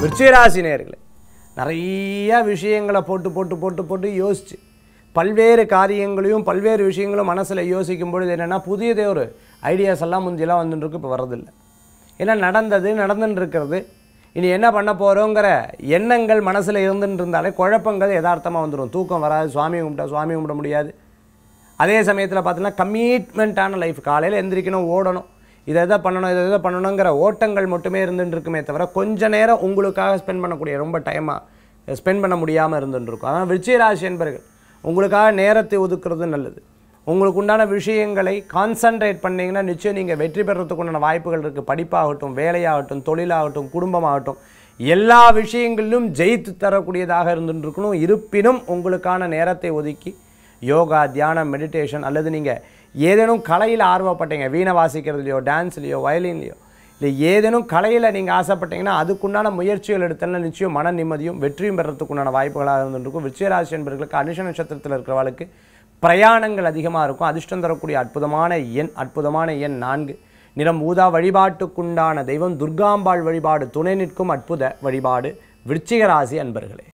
விருச்சிகராசி நேயர்களே நிறைய விஷயங்களை போட்டு போட்டு போட்டு போட்டு யோசிச்சு. பல்வேறு காரியங்களையும் பல்வேறு விஷயங்களும் மனசில் யோசிக்கும் பொழுது என்னென்னா புதியதே ஒரு ஐடியாஸ் எல்லாம் முந்தியெல்லாம் வந்துட்டுருக்கு இப்போ வரதில்லை ஏன்னா நடந்தது நடந்துன்னு இருக்கிறது இனி என்ன பண்ண போகிறோங்கிற எண்ணங்கள் மனசில் இருந்துன்னு இருந்தாலே குழப்பங்கள் யதார்த்தமாக வந்துடும் தூக்கம் வராது சுவாமி கும்பிட்டா சுவாமி கும்பிட முடியாது. அதே சமயத்தில் பார்த்தீங்கன்னா கமிட்மெண்ட்டான லைஃப் காலையில் எந்திரிக்கணும் ஓடணும். இதை எதை பண்ணணும் இதை எதை பண்ணணுங்கிற ஓட்டங்கள் மட்டுமே இருந்துட்டுருக்குமே தவிர கொஞ்ச நேரம் உங்களுக்காக ஸ்பெண்ட் பண்ணக்கூடிய ரொம்ப டைமாக ஸ்பெண்ட் பண்ண முடியாமல் இருந்துட்டுருக்கும். அதான் விருச்சிராசி என்பர்கள் உங்களுக்காக நேரத்தை ஒதுக்குறது நல்லது. உங்களுக்கு உண்டான விஷயங்களை கான்சன்ட்ரேட் பண்ணிங்கன்னா நிச்சயம் நீங்கள் வெற்றி பெறத்துக்கு உண்டான வாய்ப்புகள் இருக்குது படிப்பாகட்டும் வேலையாகட்டும் தொழிலாகட்டும் குடும்பமாகட்டும் எல்லா விஷயங்களிலும் ஜெயித்து தரக்கூடியதாக இருந்துருக்கணும் இருப்பினும் உங்களுக்கான நேரத்தை ஒதுக்கி யோகா தியானம் மெடிடேஷன் அல்லது நீங்கள் ஏதேனும் கலையில் ஆர்வப்பட்டீங்க வீணை வாசிக்கிறதுலையோ டான்ஸ்லையோ வயலின்லையோ இல்லை ஏதேனும் கலையில் நீங்கள் ஆசைப்பட்டீங்கன்னா அதுக்குண்டான முயற்சிகள் எடுத்தனா நிச்சயம் மன நிம்மதியும் வெற்றியும் பெறத்துக்குண்டான வாய்ப்புகளாக இருந்துருக்கும். விருச்சிகராசி என்பவர்களுக்கு அனுஷ நட்சத்திரத்தில் இருக்கிறவர்களுக்கு பிரயாணங்கள் அதிகமாக இருக்கும். அதிர்ஷ்டம் தரக்கூடிய அற்புதமான எண் அற்புதமான எண் நான்கு. நிறம் ஊதா வழிபாட்டுக்குண்டான தெய்வம் துர்காம்பாள் வழிபாடு துணை நிற்கும் அற்புத வழிபாடு விருச்சிகராசி அன்பர்களே.